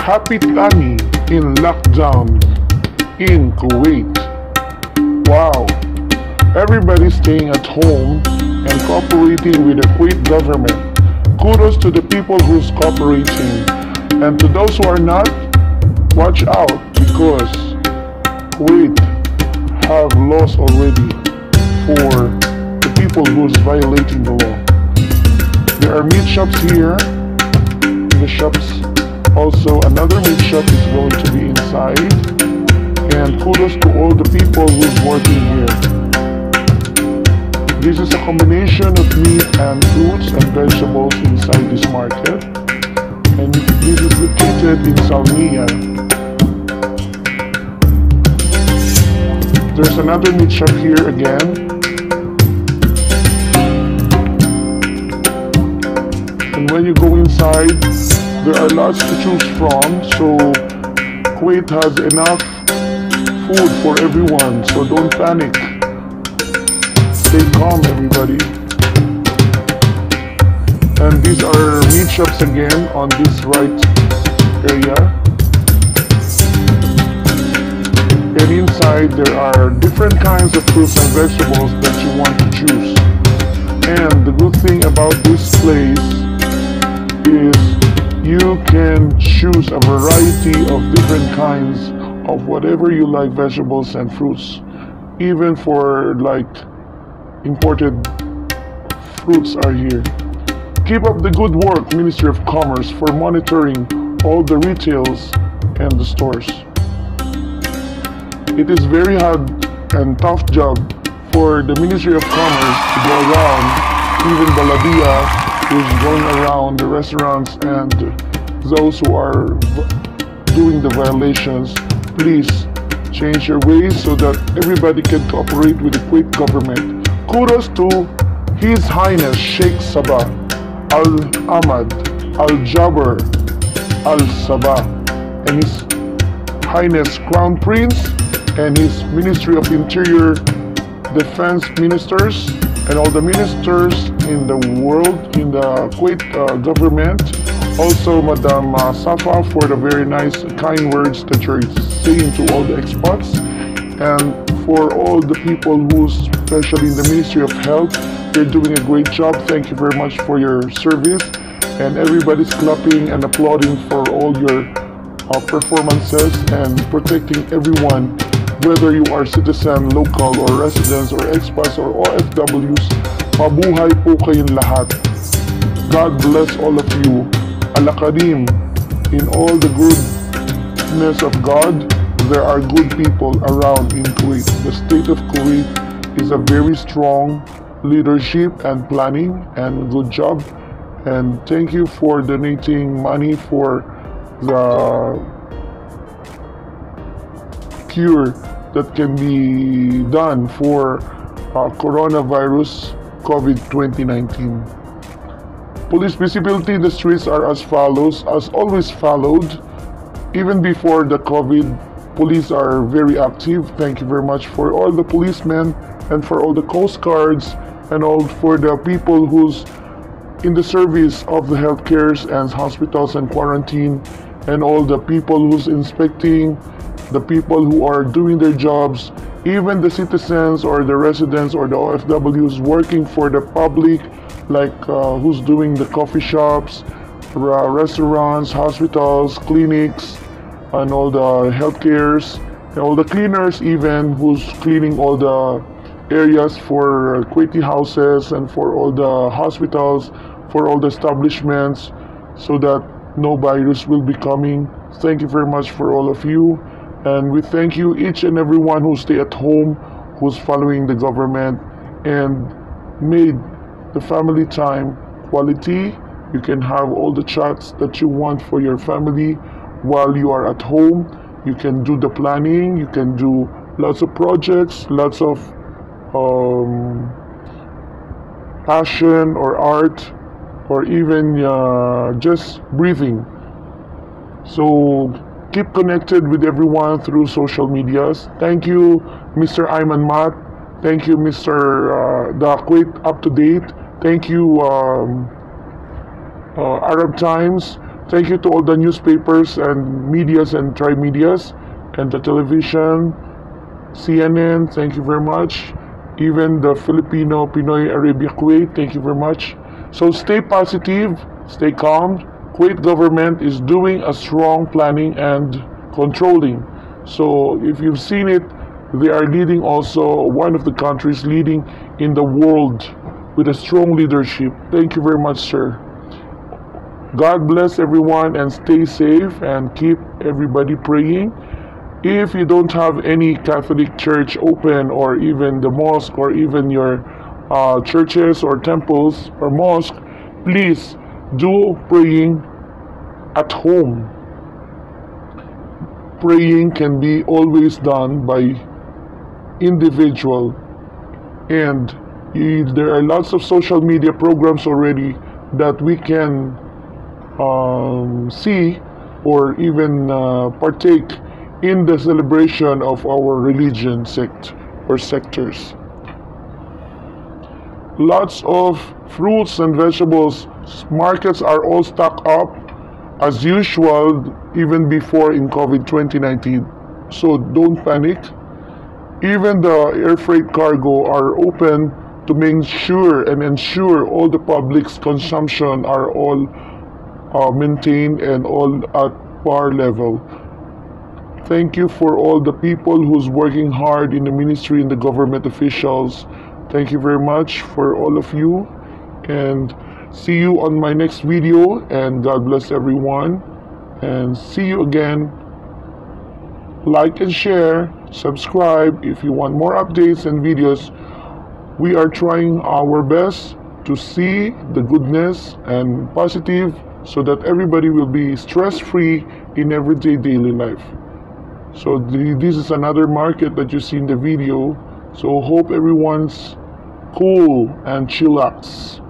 Happy Tani in lockdown in Kuwait. Wow. Everybody's staying at home and cooperating with the Kuwait government. Kudos to the people who's cooperating. And to those who are not, watch out because Kuwait have laws already for the people who's violating the law. There are meat shops here. The shops also another meat shop is going to be inside. And kudos to all the people who's working here. This is a combination of meat and fruits and vegetables inside this market. And this is located in Salmia. There's another meat shop here again. And when you go inside, there are lots to choose from. So Kuwait has enough food for everyone. So don't panic. Stay calm, everybody. And these are meat shops again on this right area. And inside there are different kinds of fruits and vegetables that you want to choose. And the good thing about this place is you can choose a variety of different kinds of whatever you like vegetables and fruits. Even for like imported fruits are here. Keep up the good work, Ministry of Commerce, for monitoring all the retails and the stores. It is very hard and tough job for the Ministry of Commerce to go around, even Baladia who's going around the restaurants and those who are doing the violations. Please change your ways so that everybody can cooperate with the Kuwait government. Kudos to His Highness Sheikh Sabah Al Ahmad Al Jaber Al Sabah and His Highness Crown Prince and his Ministry of Interior Defense Ministers and all the ministers in the world, in the Kuwait uh, government. Also, Madam uh, Safa for the very nice, kind words that you're saying to all the expats. And for all the people who's, especially in the Ministry of Health, you're doing a great job. Thank you very much for your service. And everybody's clapping and applauding for all your uh, performances and protecting everyone whether you are citizen, local, or residents, or expats, or OFWs, mabuhay po kayong lahat. God bless all of you. Alakarim, in all the goodness of God, there are good people around in Kuwait. The state of Kuwait is a very strong leadership and planning and good job. And thank you for donating money for the cure that can be done for uh, coronavirus COVID 2019. Police visibility in the streets are as follows, as always followed. Even before the COVID, police are very active. Thank you very much for all the policemen and for all the coast guards and all for the people who's in the service of the healthcares and hospitals and quarantine and all the people who's inspecting the people who are doing their jobs, even the citizens or the residents or the OFWs working for the public, like uh, who's doing the coffee shops, restaurants, hospitals, clinics, and all the healthcares, and all the cleaners even who's cleaning all the areas for Kuwaiti houses and for all the hospitals, for all the establishments, so that no virus will be coming. Thank you very much for all of you. And we thank you, each and everyone who stay at home, who's following the government, and made the family time quality. You can have all the chats that you want for your family while you are at home. You can do the planning. You can do lots of projects, lots of um, passion or art, or even uh, just breathing. So keep connected with everyone through social medias. Thank you, Mr. Ayman Mat. Thank you, Mr. Uh, Kuwait Up to Date. Thank you, um, uh, Arab Times, Thank you to all the newspapers and medias and tri-medias and the television, CNN, thank you very much. Even the Filipino Pinoy Arabia Kuwait, thank you very much. So stay positive, stay calm. Kuwait government is doing a strong planning and controlling. So if you've seen it, they are leading also one of the countries leading in the world with a strong leadership. Thank you very much, sir. God bless everyone and stay safe and keep everybody praying. If you don't have any Catholic church open or even the mosque or even your uh, churches or temples or mosque, please do praying at home. Praying can be always done by individual and there are lots of social media programs already that we can um, see or even uh, partake in the celebration of our religion sect or sectors. Lots of fruits and vegetables, markets are all stocked up as usual even before in COVID 2019. So don't panic. Even the air freight cargo are open to make sure and ensure all the public's consumption are all uh, maintained and all at par level. Thank you for all the people who's working hard in the ministry and the government officials. Thank you very much for all of you and see you on my next video and God bless everyone and see you again. Like and share, subscribe if you want more updates and videos. We are trying our best to see the goodness and positive so that everybody will be stress-free in everyday daily life. So the, this is another market that you see in the video. So hope everyone's cool and chillax.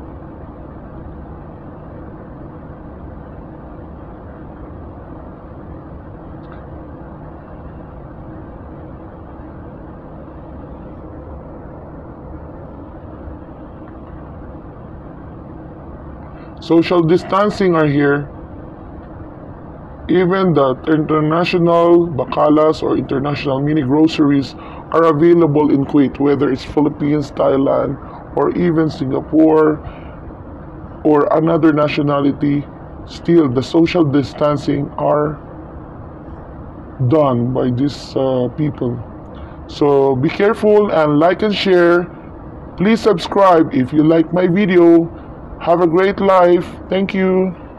Social distancing are here. Even the international bakalas or international mini groceries are available in Kuwait, whether it's Philippines, Thailand, or even Singapore or another nationality. Still, the social distancing are done by these uh, people. So be careful and like and share. Please subscribe if you like my video. Have a great life. Thank you.